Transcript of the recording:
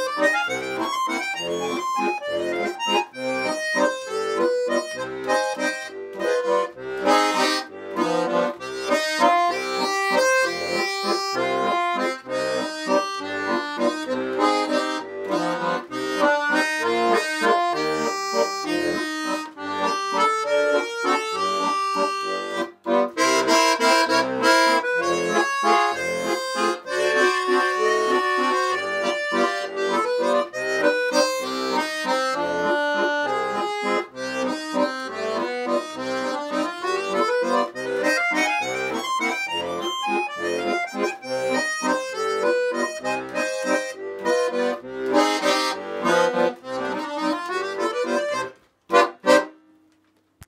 Música